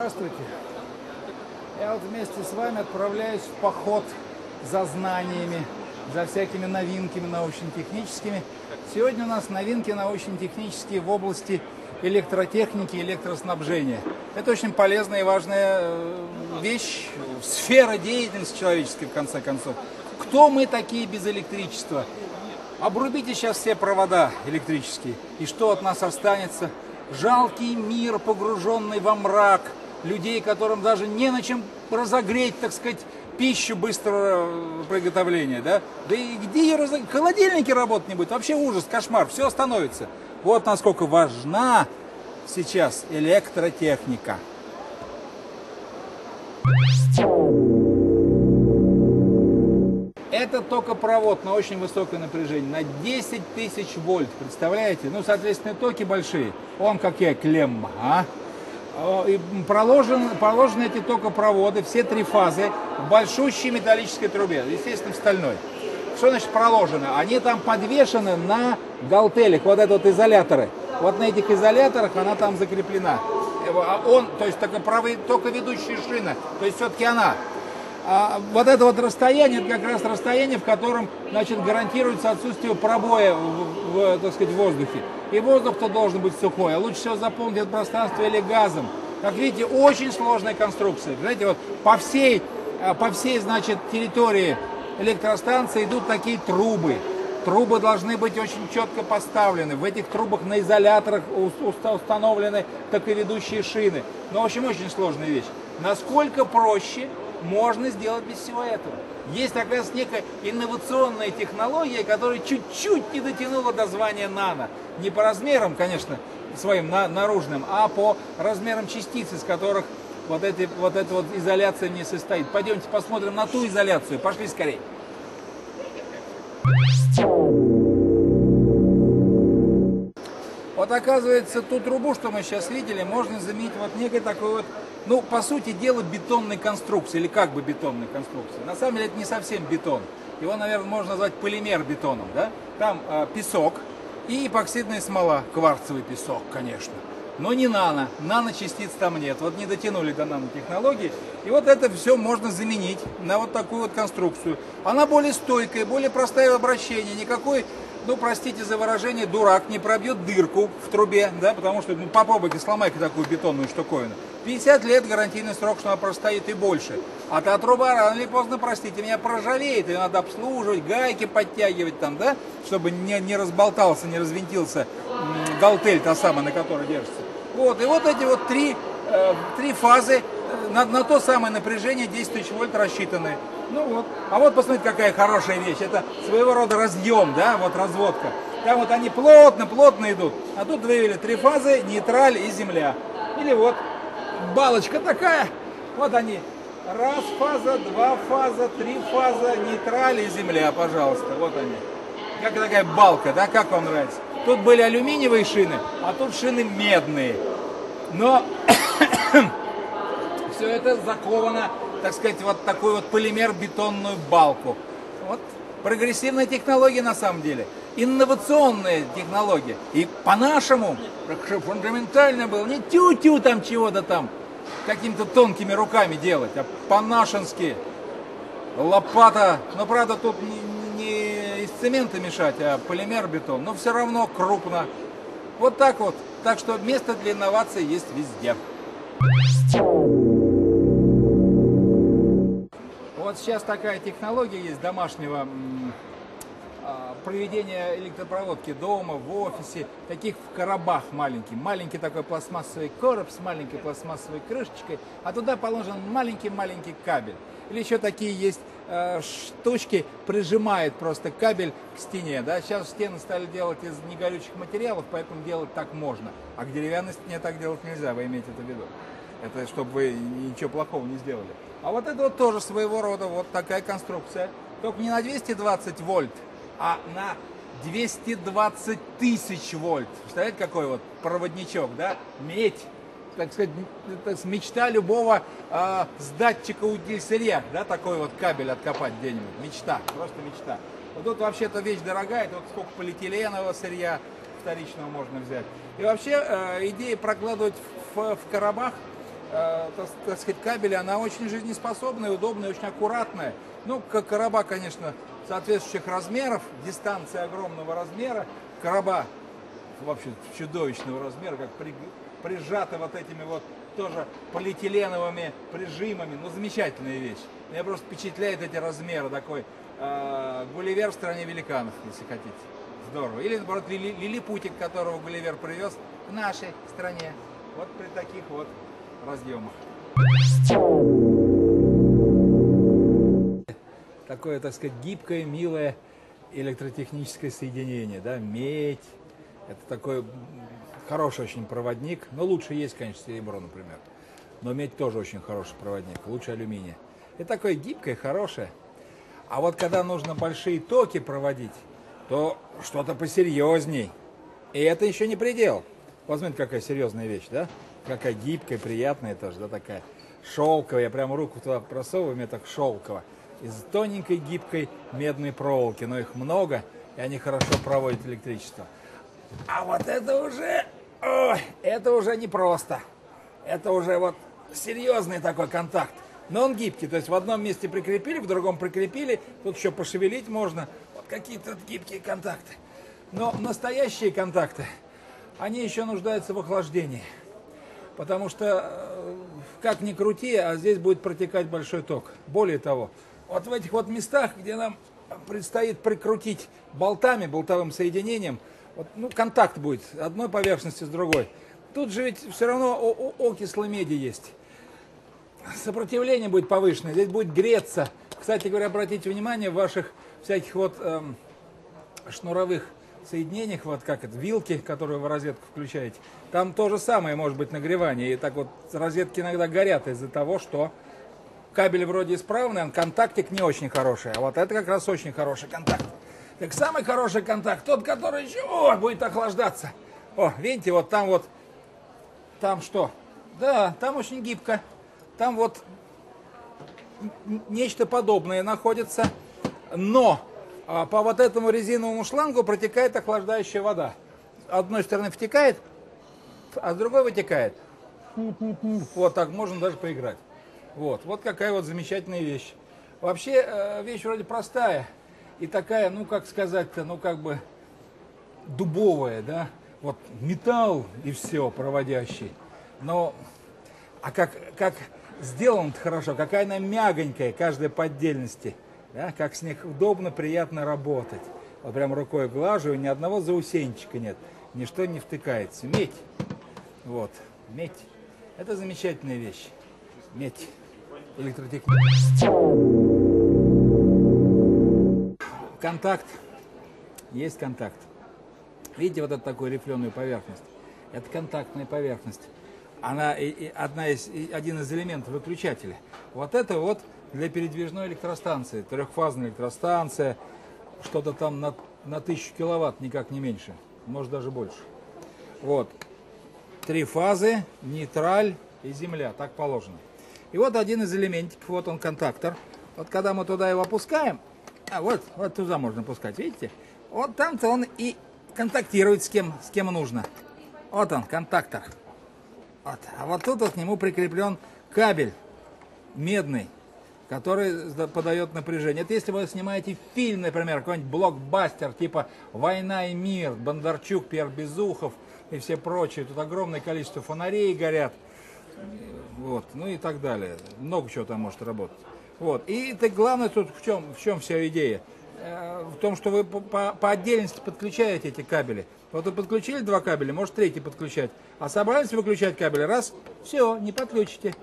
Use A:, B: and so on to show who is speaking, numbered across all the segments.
A: Здравствуйте. Я вот вместе с вами отправляюсь в поход за знаниями, за всякими новинками научно-техническими. Сегодня у нас новинки научно-технические в области электротехники электроснабжения. Это очень полезная и важная э, вещь, сфера деятельности человеческой, в конце концов. Кто мы такие без электричества? Обрубите сейчас все провода электрические, и что от нас останется? Жалкий мир, погруженный во мрак, людей, которым даже не на чем разогреть, так сказать, пищу быстрого приготовления, да? Да и где ее разогреть? Холодильники работать не будет, вообще ужас, кошмар, все остановится. Вот насколько важна сейчас электротехника. Это только провод на очень высокое напряжение, на 10 тысяч вольт, представляете? Ну, соответственно, токи большие. Он как я, клемма, а? И проложен, проложены эти токопроводы, все три фазы, в большущей металлической трубе, естественно, в стальной. Что значит проложены? Они там подвешены на галтелях, вот это вот изоляторы. Вот на этих изоляторах она там закреплена. А он, то есть только, правый, только ведущая шина, то есть все-таки она. А вот это вот расстояние, это как раз расстояние, в котором, значит, гарантируется отсутствие пробоя в, в так сказать, воздухе. И воздух-то должен быть сухой, а лучше всего заполнить это пространство или газом. Как видите, очень сложная конструкция. Знаете, вот по всей, а, по всей, значит, территории электростанции идут такие трубы. Трубы должны быть очень четко поставлены. В этих трубах на изоляторах установлены так и ведущие шины. Ну, в общем, очень сложная вещь. Насколько проще можно сделать без всего этого. Есть, оказывается, некая инновационная технология, которая чуть-чуть не дотянула до звания нано. Не по размерам, конечно, своим на, наружным, а по размерам частиц, из которых вот, эти, вот эта вот изоляция не состоит. Пойдемте посмотрим на ту изоляцию. Пошли скорее. Вот оказывается, ту трубу, что мы сейчас видели, можно заменить вот некой такой вот ну, по сути дела, бетонной конструкции, или как бы бетонной конструкции. На самом деле это не совсем бетон. Его, наверное, можно назвать полимер бетоном. Да? Там э, песок и эпоксидная смола, кварцевый песок, конечно. Но не нано, наночастиц там нет. Вот не дотянули до нанотехнологии. И вот это все можно заменить на вот такую вот конструкцию. Она более стойкая, более простая в обращении. Никакой ну, простите за выражение, дурак не пробьет дырку в трубе, да, потому что, ну, попробуйте, сломайте такую бетонную штуковину. 50 лет гарантийный срок, что она простоит и больше. А та труба рано или поздно, простите меня, проржавеет, ее надо обслуживать, гайки подтягивать там, да, чтобы не, не разболтался, не развинтился галтель, та самая, на которой держится. Вот, и вот эти вот три, э, три фазы на, на то самое напряжение 10 тысяч вольт рассчитаны. Ну вот. А вот посмотрите, какая хорошая вещь. Это своего рода разъем, да, вот разводка. Там вот они плотно-плотно идут. А тут вывели три фазы, нейтраль и земля. Или вот балочка такая. Вот они. Раз фаза, два фаза, три фаза, нейтраль и земля, пожалуйста. Вот они. Как такая балка, да, как вам нравится? Тут были алюминиевые шины, а тут шины медные. Но все это заковано так сказать, вот такой вот полимер-бетонную балку. Вот прогрессивная технология на самом деле. Инновационная технология. И по-нашему, фундаментально было не тю-тю там чего-то там, какими-то тонкими руками делать, а по-нашенски. Лопата, но правда тут не, не из цемента мешать, а полимер-бетон, но все равно крупно. Вот так вот. Так что место для инноваций есть везде. Вот сейчас такая технология есть домашнего а, проведения электропроводки дома, в офисе, таких в коробах маленький. Маленький такой пластмассовый короб с маленькой пластмассовой крышечкой, а туда положен маленький-маленький кабель. Или еще такие есть э, штучки, прижимает просто кабель к стене. Да? Сейчас стены стали делать из негорючих материалов, поэтому делать так можно. А к деревянной стене так делать нельзя, вы имеете это в виду. Это чтобы вы ничего плохого не сделали. А вот это вот тоже своего рода вот такая конструкция. Только не на 220 вольт, а на 220 тысяч вольт. Представляете, какой вот проводничок, да? Медь. Так сказать, это мечта любого э, с датчика утильсырья, да, такой вот кабель откопать где-нибудь. Мечта, просто мечта. Вот тут вообще-то вещь дорогая, тут сколько полиэтиленового сырья вторичного можно взять. И вообще э, идея прокладывать в, в коробах так, так сказать, кабеля, она очень жизнеспособная, удобная, очень аккуратная. Ну, как короба, конечно, соответствующих размеров, дистанции огромного размера, короба вообще чудовищного размера, как при, прижаты вот этими вот тоже полиэтиленовыми прижимами. Ну, замечательная вещь. Меня просто впечатляет эти размеры такой э, Гулливер в стране великанов, если хотите. Здорово. Или, наоборот, лили, лилипутик, которого Гулливер привез к нашей стране. Вот при таких вот разъемах. Такое, так сказать, гибкое, милое электротехническое соединение, да, медь. Это такой хороший очень проводник. Но лучше есть, конечно, серебро, например. Но медь тоже очень хороший проводник, лучше алюминия. Это такое гибкое, хорошее. А вот когда нужно большие токи проводить, то что-то посерьезней. И это еще не предел. Возьмите, какая серьезная вещь, да? Какая гибкая, приятная тоже, да, такая шелковая. Я прямо руку туда просовываю, мне так шелково. Из тоненькой, гибкой медной проволоки. Но их много, и они хорошо проводят электричество. А вот это уже, ой, это уже не просто. Это уже вот серьезный такой контакт. Но он гибкий, то есть в одном месте прикрепили, в другом прикрепили, тут еще пошевелить можно. Вот какие-то гибкие контакты. Но настоящие контакты, они еще нуждаются в охлаждении. Потому что, э, как ни крути, а здесь будет протекать большой ток. Более того, вот в этих вот местах, где нам предстоит прикрутить болтами, болтовым соединением, вот, ну, контакт будет одной поверхности с другой. Тут же ведь все равно окислы меди есть. Сопротивление будет повышенное, здесь будет греться. Кстати говоря, обратите внимание, в ваших всяких вот эм, шнуровых соединениях, вот как это, вилки, которые вы в розетку включаете, там то же самое может быть нагревание. И так вот розетки иногда горят из-за того, что кабель вроде исправный, а контактик не очень хороший. А вот это как раз очень хороший контакт. Так самый хороший контакт, тот, который еще о, будет охлаждаться. О, видите, вот там вот, там что? Да, там очень гибко. Там вот нечто подобное находится. Но а, по вот этому резиновому шлангу протекает охлаждающая вода. С одной стороны втекает, а с другой вытекает. Вот так можно даже поиграть. Вот, вот какая вот замечательная вещь. Вообще э, вещь вроде простая и такая, ну как сказать-то, ну как бы дубовая, да, вот металл и все проводящий. Но, а как, как сделан хорошо, какая она мягонькая, каждая по отдельности, да, как с них удобно, приятно работать. Вот прям рукой глажу, ни одного заусенчика нет, ничто не втыкается. Медь, вот, медь, это замечательная вещь, медь, электротехника контакт, есть контакт. Видите вот эту такую рифленую поверхность? Это контактная поверхность. Она и, и одна из, и один из элементов выключателя. Вот это вот для передвижной электростанции, трехфазная электростанция, что-то там на, на тысячу киловатт, никак не меньше, может даже больше. Вот, три фазы, нейтраль и земля, так положено. И вот один из элементиков, вот он контактор. Вот когда мы туда его опускаем, а вот, вот туда можно пускать, видите? Вот там-то он и контактирует с кем, с кем нужно. Вот он, контактор. Вот. А вот тут вот к нему прикреплен кабель медный, который подает напряжение. Это если вы снимаете фильм, например, какой-нибудь блокбастер типа «Война и мир», Бондарчук, Пьер Безухов и все прочие. Тут огромное количество фонарей горят. Вот, ну и так далее. Много чего там может работать. Вот. И это главное тут в чем, в чем вся идея? Э, в том, что вы по, по, отдельности подключаете эти кабели. Вот вы подключили два кабеля, может третий подключать. А собрались выключать кабели, раз, все, не подключите.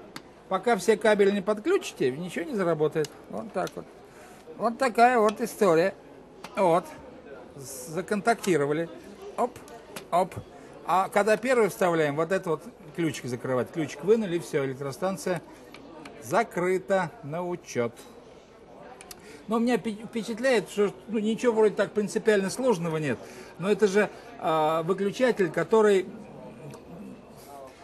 A: Пока все кабели не подключите, ничего не заработает. Вот так вот. Вот такая вот история. Вот. Законтактировали. Оп, оп. А когда первый вставляем, вот этот вот ключик закрывать. Ключик вынули, все, электростанция закрыто на учет. Но меня впечатляет, что ну, ничего вроде так принципиально сложного нет. Но это же э, выключатель, который...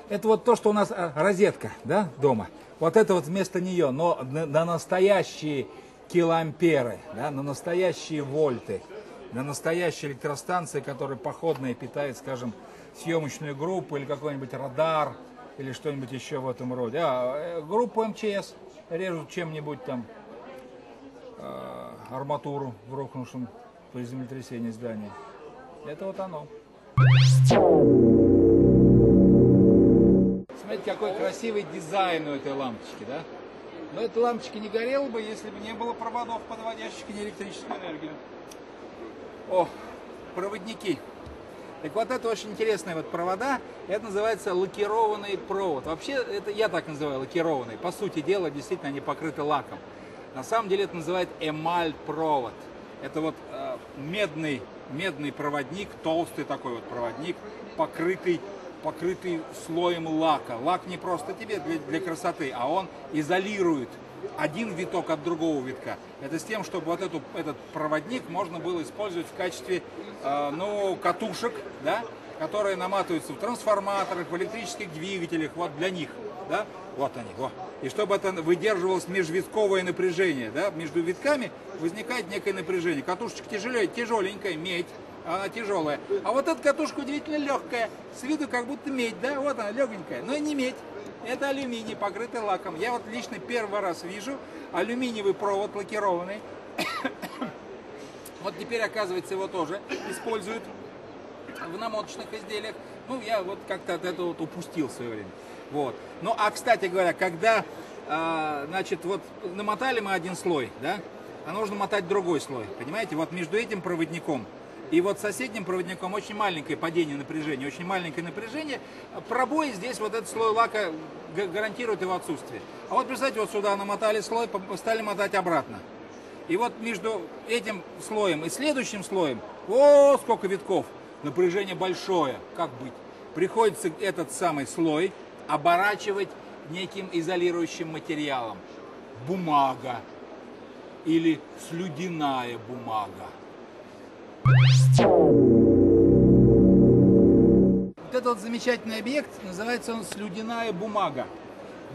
A: Это вот то, что у нас а, розетка, да, дома. Вот это вот вместо нее, но на, на настоящие килоамперы, да, на настоящие вольты, на настоящие электростанции, которые походные питают, скажем, съемочную группу или какой-нибудь радар, или что-нибудь еще в этом роде. А э, группу МЧС режут чем-нибудь там, э, арматуру в рухнувшем при землетрясении здании. Это вот оно. Какой красивый дизайн у этой лампочки, да? Но эта лампочка не горела бы, если бы не было проводов, подводящих к ней электрическую энергию. О, проводники. Так вот это очень интересные вот провода, это называется лакированный провод. Вообще, это я так называю лакированный. По сути дела, действительно, они покрыты лаком. На самом деле это называют эмаль провод. Это вот э, медный, медный проводник, толстый такой вот проводник, покрытый, покрытый слоем лака. Лак не просто тебе для, для красоты, а он изолирует один виток от другого витка. Это с тем, чтобы вот эту, этот проводник можно было использовать в качестве э, ну, катушек, да, которые наматываются в трансформаторах, в электрических двигателях, вот для них. Да? Вот они, вот. И чтобы это выдерживалось межвитковое напряжение, да, между витками возникает некое напряжение. Катушечка тяжелее, тяжеленькая, медь, она тяжелая. А вот эта катушка удивительно легкая, с виду как будто медь, да, вот она легенькая, но не медь. Это алюминий, покрытый лаком. Я вот лично первый раз вижу алюминиевый провод лакированный. Вот теперь, оказывается, его тоже используют в намоточных изделиях. Ну, я вот как-то от этого вот упустил в свое время. Вот. Ну, а, кстати говоря, когда, а, значит, вот намотали мы один слой, да, а нужно мотать другой слой, понимаете? Вот между этим проводником и вот соседним проводником очень маленькое падение напряжения, очень маленькое напряжение. Пробой здесь вот этот слой лака гарантирует его отсутствие. А вот представьте, вот сюда намотали слой, стали мотать обратно. И вот между этим слоем и следующим слоем, о, сколько витков, напряжение большое, как быть? Приходится этот самый слой оборачивать неким изолирующим материалом. Бумага или слюдяная бумага. Этот замечательный объект, называется он слюдяная бумага.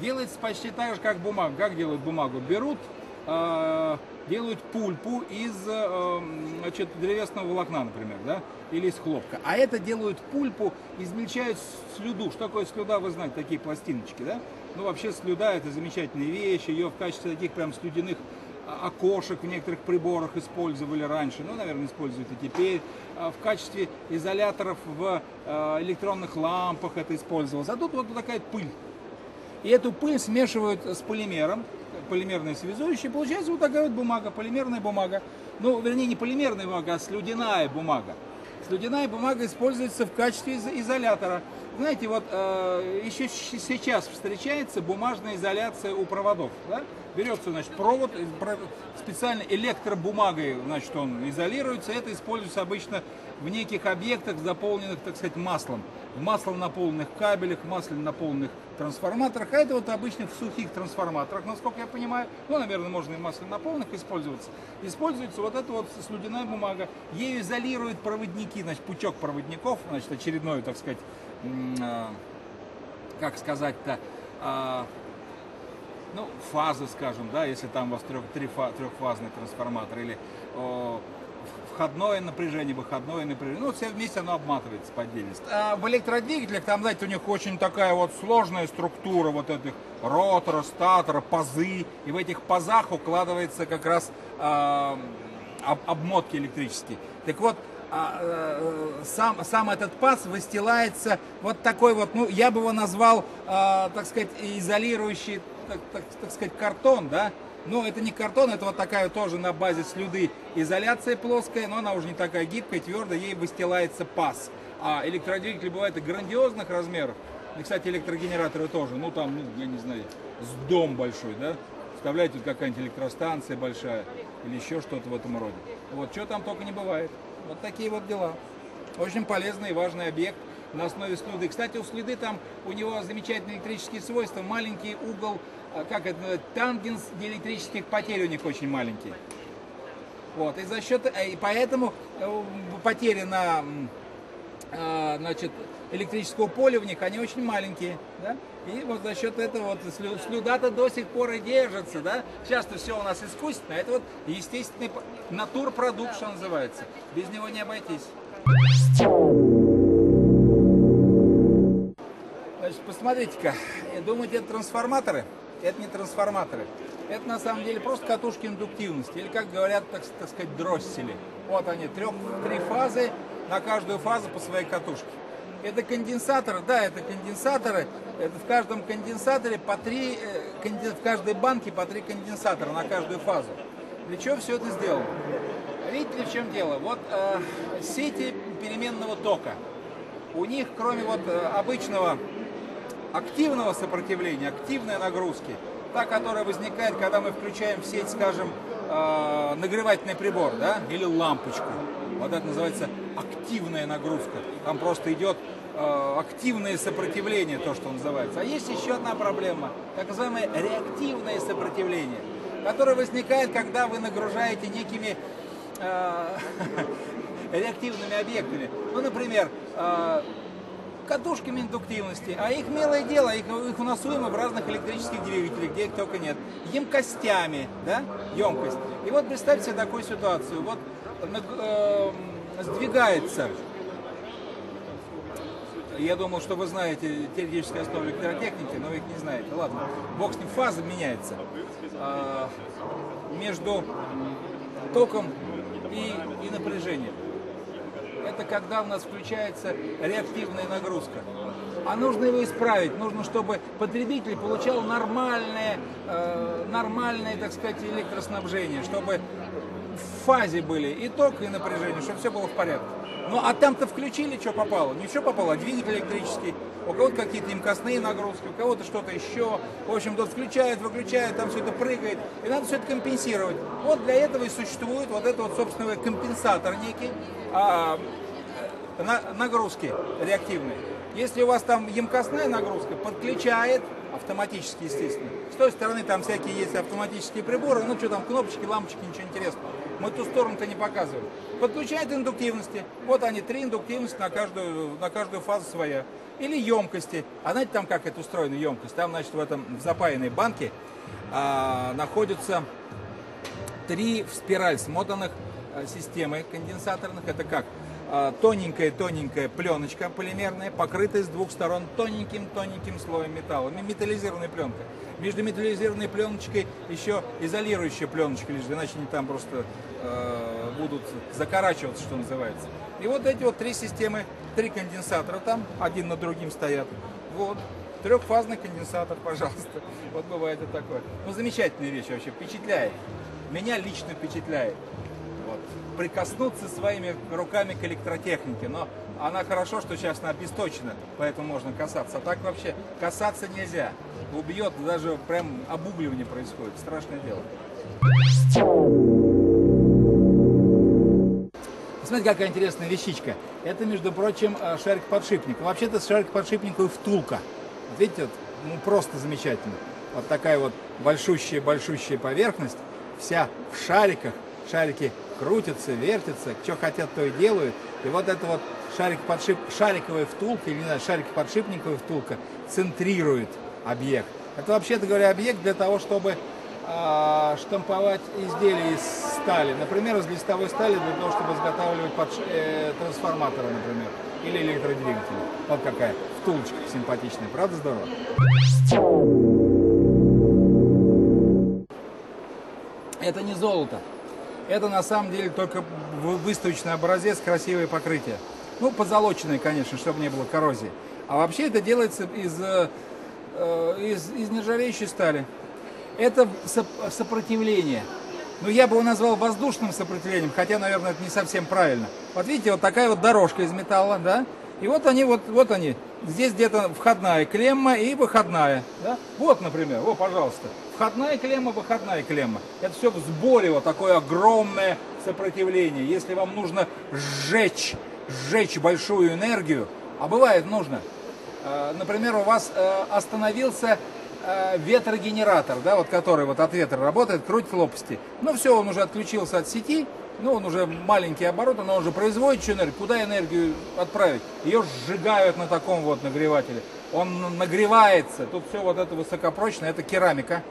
A: Делается почти так же, как бумага. Как делают бумагу? Берут, э, делают пульпу из э, значит, древесного волокна, например, да, или из хлопка. А это делают пульпу, измельчают слюду. Что такое слюда, вы знаете, такие пластиночки, да? Ну, вообще слюда это замечательная вещь, ее в качестве таких прям слюдяных окошек в некоторых приборах использовали раньше, ну, наверное, используют и теперь. А, в качестве изоляторов в а, электронных лампах это использовалось. А тут вот такая пыль. И эту пыль смешивают с полимером, полимерные связующие, получается вот такая вот бумага, полимерная бумага. Ну, вернее, не полимерная бумага, а слюдяная бумага. Слюдяная бумага используется в качестве изолятора. Знаете, вот э, еще сейчас встречается бумажная изоляция у проводов. Да? Берется, значит, провод, специально электробумагой, значит, он изолируется. Это используется обычно в неких объектах, заполненных, так сказать, маслом. В маслом наполненных кабелях, в маслом наполненных трансформаторах. А это вот обычно в сухих трансформаторах, насколько я понимаю. Ну, наверное, можно и маслом наполненных использоваться. Используется вот эта вот слюдяная бумага. Ею изолируют проводники, значит, пучок проводников, значит, очередной, так сказать, как сказать-то, а, ну, фазы, скажем, да, если там у вас трех, трехфазный трансформатор, или входное напряжение, выходное напряжение, ну, все вместе оно обматывается по отдельности. А в электродвигателях, там, знаете, у них очень такая вот сложная структура вот этих ротора, статора, пазы, и в этих пазах укладывается как раз э, об, обмотки электрические. Так вот, а, э, сам, сам этот паз выстилается вот такой вот, ну, я бы его назвал, а, так сказать, изолирующий, так, так, так сказать, картон, да, но это не картон, это вот такая тоже на базе слюды изоляция плоская, но она уже не такая гибкая, твердая, ей выстилается паз. А электродвигатели бывают и грандиозных размеров, и, кстати, электрогенераторы тоже, ну, там, ну, я не знаю, с дом большой, да, Представляете, какая-нибудь электростанция большая или еще что-то в этом роде. Вот, что там только не бывает. Вот такие вот дела. Очень полезный и важный объект на основе слюды. Кстати, у слюды там у него замечательные электрические свойства. Маленький угол, а, как это, тангенс диэлектрических потерь у них очень маленький. Вот, и за счет, э, и поэтому э, потери на а, значит, электрического поля в них, они очень маленькие. Да? И вот за счет этого вот слюда-то до сих пор и держится. Да? Сейчас-то все у нас искусственно. Это вот естественный натурпродукт, что называется. Без него не обойтись. Значит, смотрите-ка, думаете, это трансформаторы? Это не трансформаторы. Это на самом деле просто катушки индуктивности, или как говорят, так, так сказать, дроссели. Вот они, трех, три фазы, на каждую фазу по своей катушке. Это конденсаторы, да, это конденсаторы. Это в каждом конденсаторе по три, э, в каждой банке по три конденсатора на каждую фазу. Для чего все это сделано? Видите в чем дело? Вот э, сети переменного тока. У них, кроме вот э, обычного активного сопротивления, активной нагрузки, та, которая возникает, когда мы включаем в сеть, скажем, э, нагревательный прибор, да, или лампочку. Вот это называется активная нагрузка. Там просто идет э, активное сопротивление, то, что называется. А есть еще одна проблема, так называемое реактивное сопротивление, которое возникает, когда вы нагружаете некими э, реактивными объектами. Ну, например, э, катушками индуктивности, а их милое дело, их, их у нас уйма в разных электрических двигателях, где их только нет. Емкостями, да, емкость. И вот представьте себе такую ситуацию. Вот э, сдвигается я думал, что вы знаете теоретическую основу электротехники, но вы их не знаете. Ладно, бог с ним, фаза меняется а, между током и, и напряжением это когда у нас включается реактивная нагрузка. А нужно его исправить, нужно, чтобы потребитель получал нормальное, э, нормальное, так сказать, электроснабжение, чтобы фазе были и ток, и напряжение, чтобы все было в порядке. Ну а там-то включили, что попало. Не что попало, а двигатель электрический. У кого-то какие-то имкостные нагрузки, у кого-то что-то еще. В общем, тот включает, выключает, там все это прыгает. И надо все это компенсировать. Вот для этого и существует вот этот вот, собственно, компенсатор некий. А, на, нагрузки реактивные. Если у вас там емкостная нагрузка, подключает автоматически, естественно. С той стороны там всякие есть автоматические приборы, ну что там, кнопочки, лампочки, ничего интересного. Мы ту сторону-то не показываем. Подключает индуктивности. Вот они, три индуктивности на каждую, на каждую фазу своя. Или емкости. А знаете там как это устроена емкость? Там, значит, в этом запаянной банке а, находятся три в спираль смотанных а, системы конденсаторных. Это как? тоненькая-тоненькая пленочка полимерная, покрытая с двух сторон тоненьким-тоненьким слоем металла. Металлизированная пленка. Между металлизированной пленочкой еще изолирующая пленочка лежит, иначе они там просто э, будут закорачиваться, что называется. И вот эти вот три системы, три конденсатора там, один над другим стоят. Вот. Трехфазный конденсатор, пожалуйста. Вот бывает и такое. Ну, замечательная вещь вообще, впечатляет. Меня лично впечатляет прикоснуться своими руками к электротехнике. Но она хорошо, что сейчас она обесточена, поэтому можно касаться. А так вообще касаться нельзя. Убьет, даже прям обугливание происходит. Страшное дело. Смотрите, какая интересная вещичка. Это, между прочим, э, шарик подшипника. Вообще-то шарик подшипника и втулка. видите, вот, ну, просто замечательно. Вот такая вот большущая-большущая поверхность, вся в шариках. Шарики крутятся, вертятся, что хотят, то и делают. И вот это вот шарик подшип, шариковая втулка, или не знаю, шарик подшипниковая втулка центрирует объект. Это, вообще-то говоря, объект для того, чтобы э, штамповать изделия из стали. Например, из листовой стали для того, чтобы изготавливать подш... э, трансформаторы, например, или электродвигатели. Вот какая втулочка симпатичная. Правда здорово? Это не золото. Это на самом деле только выставочный образец, красивое покрытие. Ну, позолоченное, конечно, чтобы не было коррозии. А вообще это делается из, э, из, из нержавеющей стали. Это сопротивление. Ну, я бы его назвал воздушным сопротивлением, хотя, наверное, это не совсем правильно. Вот видите, вот такая вот дорожка из металла, да? И вот они, вот, вот они. Здесь где-то входная клемма и выходная. Да? Вот, например, вот, пожалуйста. Входная клемма, выходная клемма. Это все в сборе, вот такое огромное сопротивление. Если вам нужно сжечь, сжечь большую энергию, а бывает нужно, э, например, у вас э, остановился э, ветрогенератор, да, вот который вот от ветра работает, крутит лопасти. Ну все, он уже отключился от сети, ну, он уже маленькие обороты, но он уже производит энергию. Куда энергию отправить? Ее сжигают на таком вот нагревателе. Он нагревается. Тут все вот это высокопрочное, это керамика.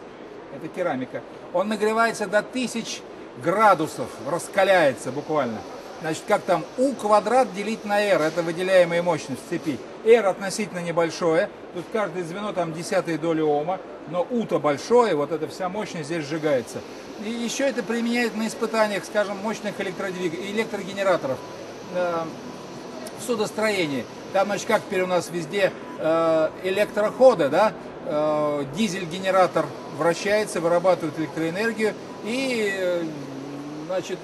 A: Это керамика. Он нагревается до тысяч градусов, раскаляется буквально. Значит, как там U квадрат делить на R, это выделяемая мощность цепи. R относительно небольшое, тут каждое звено там десятые доли Ома, но U-то большое, вот эта вся мощность здесь сжигается. И еще это применяют на испытаниях, скажем, мощных электродвиг... электрогенераторов э, в судостроении. Там, значит, как теперь у нас везде э, электроходы, да, э, дизель-генератор вращается, вырабатывает электроэнергию, и, э, значит,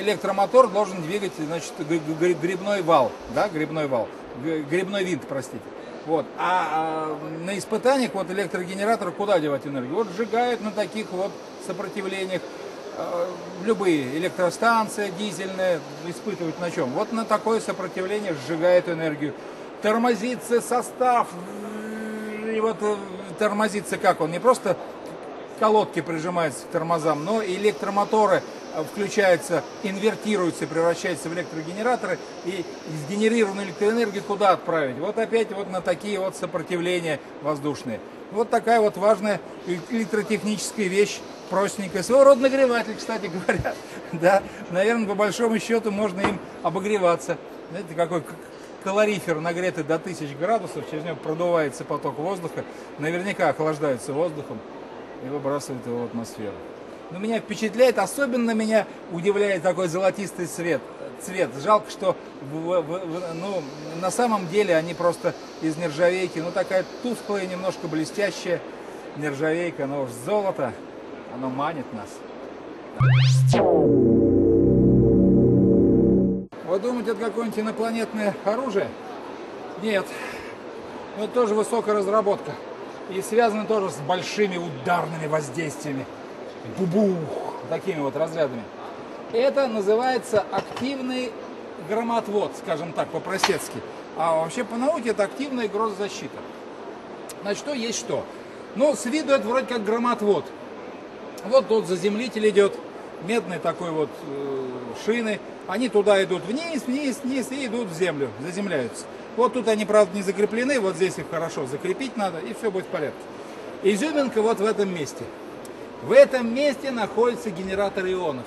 A: электромотор должен двигать, значит, грибной вал, да, грибной вал, грибной винт, простите. Вот. А, а на испытаниях вот электрогенератор куда девать энергию? Вот сжигают на таких вот сопротивлениях э, любые электростанции дизельные испытывают на чем? Вот на такое сопротивление сжигает энергию. Тормозится состав, и вот э, тормозится как он? Не просто колодки прижимаются к тормозам, но электромоторы включаются, инвертируются, превращаются в электрогенераторы, и сгенерированную электроэнергию куда отправить? Вот опять вот на такие вот сопротивления воздушные. Вот такая вот важная электротехническая вещь, простенькая. Своего рода нагреватель, кстати говоря. Да, наверное, по большому счету можно им обогреваться. Знаете, какой калорифер нагретый до 1000 градусов, через него продувается поток воздуха, наверняка охлаждается воздухом и выбрасывает его в атмосферу. Но меня впечатляет, особенно меня удивляет такой золотистый цвет. цвет. Жалко, что в, в, в, ну, на самом деле они просто из нержавейки. Ну, такая тусклая, немножко блестящая нержавейка. Но уж золото, оно манит нас. Вы думаете, это какое-нибудь инопланетное оружие? Нет. Но это тоже высокая разработка. И связано тоже с большими ударными воздействиями бубух, такими вот разрядами. Это называется активный громотвод, скажем так, по-простецки. А вообще по науке это активная грозозащита. Значит, что есть что? Ну, с виду это вроде как громотвод. Вот тут заземлитель идет, медный такой вот э, шины. Они туда идут вниз, вниз, вниз и идут в землю, заземляются. Вот тут они, правда, не закреплены, вот здесь их хорошо закрепить надо, и все будет в порядке. Изюминка вот в этом месте – в этом месте находится генератор ионов.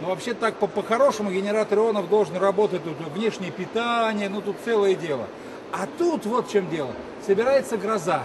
A: Но вообще так по-хорошему генератор ионов должен работать, тут внешнее питание, ну тут целое дело. А тут вот в чем дело. Собирается гроза.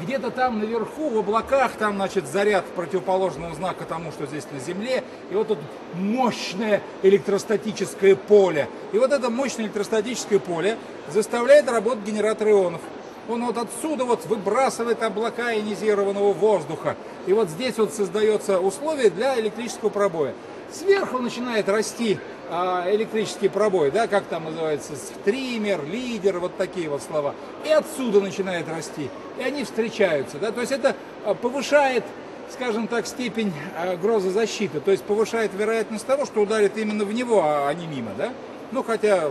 A: Где-то там наверху, в облаках, там, значит, заряд противоположного знака тому, что здесь на Земле. И вот тут мощное электростатическое поле. И вот это мощное электростатическое поле заставляет работать генератор ионов он вот отсюда вот выбрасывает облака ионизированного воздуха. И вот здесь вот создается условие для электрического пробоя. Сверху начинает расти а, электрический пробой, да, как там называется, стример, лидер, вот такие вот слова. И отсюда начинает расти. И они встречаются, да, то есть это а, повышает скажем так, степень а, грозозащиты, то есть повышает вероятность того, что ударит именно в него, а не мимо, да? Ну, хотя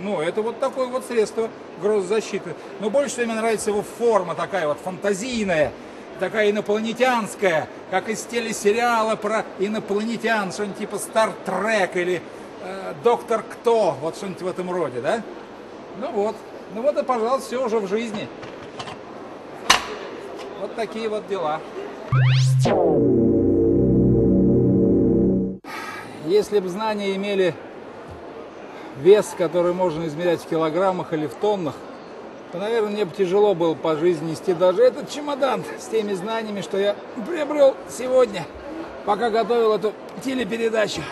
A: ну, это вот такое вот средство грозозащиты. Но больше всего мне нравится его форма такая вот фантазийная, такая инопланетянская, как из телесериала про инопланетян, что-нибудь типа Star Trek или э, Доктор Кто, вот что-нибудь в этом роде, да? Ну вот, ну вот и, пожалуйста, все уже в жизни. Вот такие вот дела. Если бы знания имели вес, который можно измерять в килограммах или в тоннах, то, наверное, мне бы тяжело было по жизни нести даже этот чемодан с теми знаниями, что я приобрел сегодня, пока готовил эту телепередачу.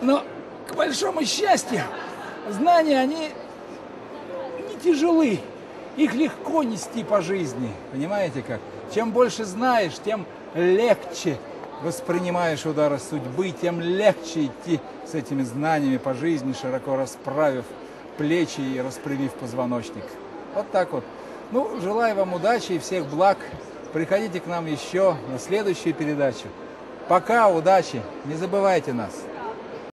A: Но, к большому счастью, знания, они не тяжелы. Их легко нести по жизни. Понимаете как? Чем больше знаешь, тем легче воспринимаешь удары судьбы, тем легче идти с этими знаниями по жизни, широко расправив плечи и распрямив позвоночник. Вот так вот. Ну, желаю вам удачи и всех благ. Приходите к нам еще на следующую передачу. Пока, удачи, не забывайте нас.